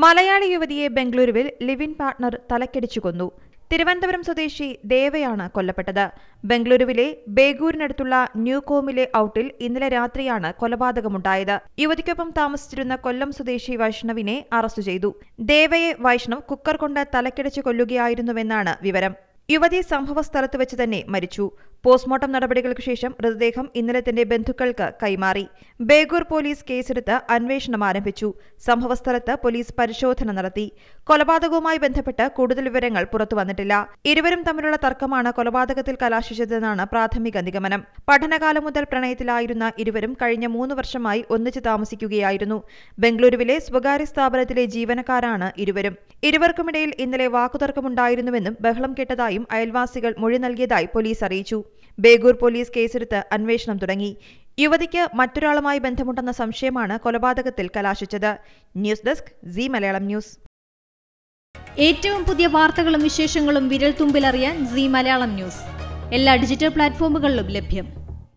മലയാളി യുവതിയെ ബംഗളൂരുവിൽ living partner തലക്കടിച്ചു കൊന്നു. തിരുവനന്തപുരം സ്വദേശി ദേവയാണ് കൊല്ലപ്പെട്ടത്. ബംഗളൂരുവിലെ ബേഗൂരിനടുത്തുള്ള ന്യൂ കോമിലെ ഔട്ടിൽ ഇന്നലെ രാത്രിയാണ് കൊലപാതകമുണ്ടായത്. യുവതിക്കൊപ്പം താമസിച്ചിരുന്ന കൊല്ലം സ്വദേശി വൈഷ്ണവിനെ അറസ്റ്റ് ചെയ്തു. ദേവയെ വൈഷ്ണവ് കുക്കർ കൊണ്ട് തലക്കടിച്ചു കൊല്ലുകയായിരുന്നുവെന്നാണ് വിവരം. യുവതി സംഭവസ്ഥലത്ത് വെച്ച് തന്നെ മരിച്ചു. പോസ്റ്റ്മോർട്ടം നടപടികൾക്ക് ശേഷം മൃതദേഹം ഇന്നലെ തന്റെ ബന്ധുക്കൾക്ക് കൈമാറി. ബേഗൂർ പോലീസ് കേസെടുത്ത് അന്വേഷണം ആരംഭിച്ചു. സംഭവസ്ഥലത്ത് പോലീസ് പരിശോധന നടത്തി. കൊലപാതകവുമായി ബന്ധപ്പെട്ട് കൂടുതൽ വിവരങ്ങൾ പുറത്തു വന്നിട്ടില്ല. ഇരുവരും തമ്മിലുള്ള തർക്കമാണ് കൊലപാതകത്തിൽ കലാശിച്ചതെന്നാണ് പ്രാഥമിക നിഗമനം. പഠനകാലം മുതൽ പ്രണയത്തിലായിരുന്ന ഇരുവരും കഴിഞ്ഞ മൂന്ന് വർഷമായി ഒന്നിച്ച് താമസിക്കുകയായിരുന്നു. ബംഗളൂരുവിലെ സ്വകാര്യ സ്ഥാപനത്തിലെ ജീവനക്കാരാണ് ഇരുവരും. ഇരുവർക്കുമിടയിൽ ഇന്നലെ വാക്കുതർക്കമുണ്ടായിരുന്നുവെന്നും ബഹളം കേട്ടതായും അയൽവാസികൾ മൊഴി നൽകിയതായി പോലീസ് അറിയിച്ചു. ബേഗൂർ പോലീസ് കേസെടുത്ത് അന്വേഷണം തുടങ്ങി. യുവതിക്ക് മറ്റൊരാളുമായി ബന്ധമുണ്ടെന്ന സംശയമാണ് കൊലപാതകത്തിൽ കലാശിച്ചത്. News desk Zee Malayalam news. ഏറ്റവും പുതിയ വാർത്തകളും വിശേഷങ്ങളും വിരൽ തുമ്പിലറിയാൻ സി മലയാളം ന്യൂസ്. എല്ലാ ഡിജിറ്റൽ പ്ലാറ്റ്ഫോമുകളിലും ലഭ്യം.